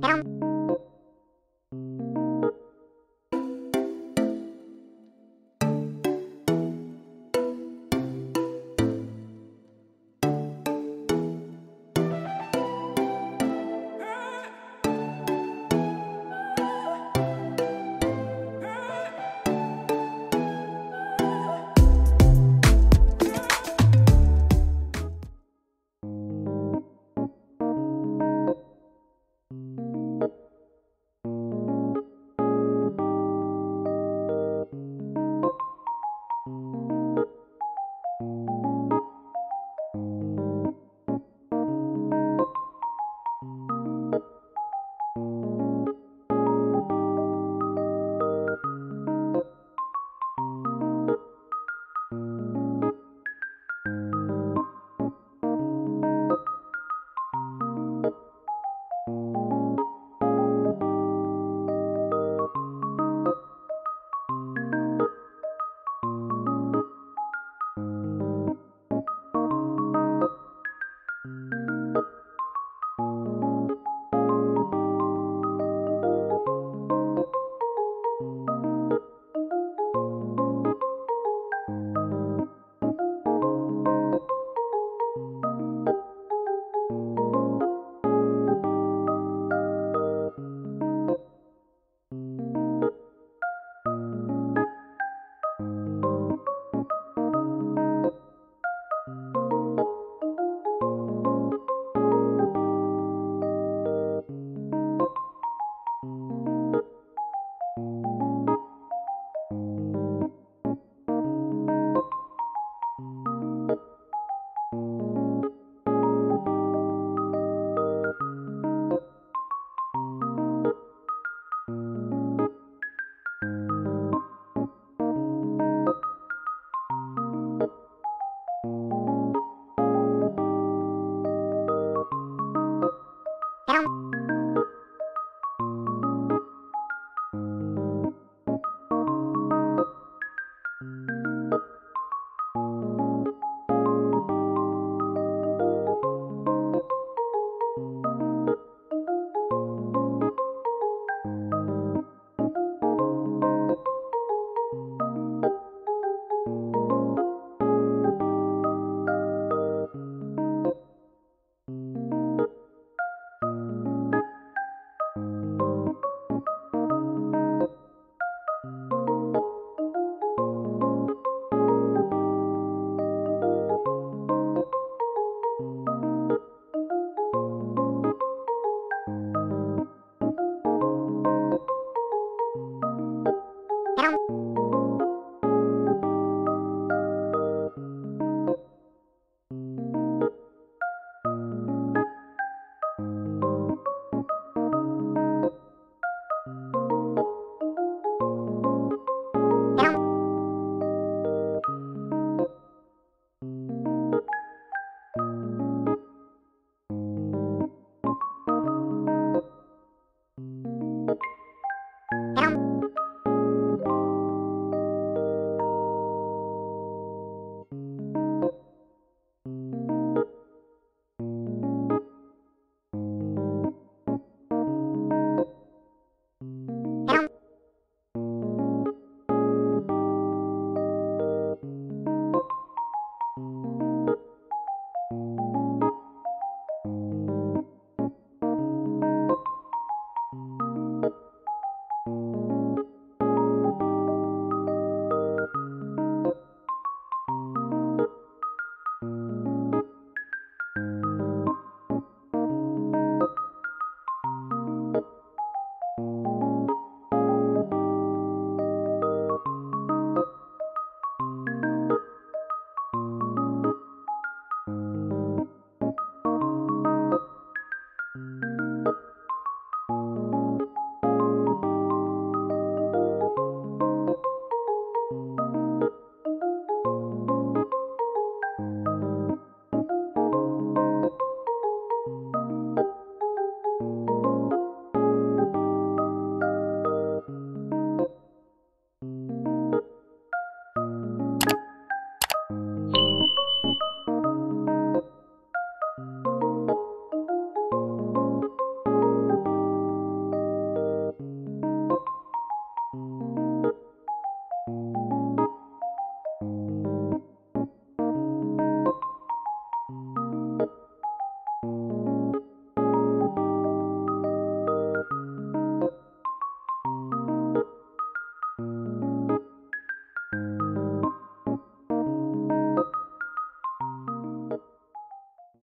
Yeah. Bye.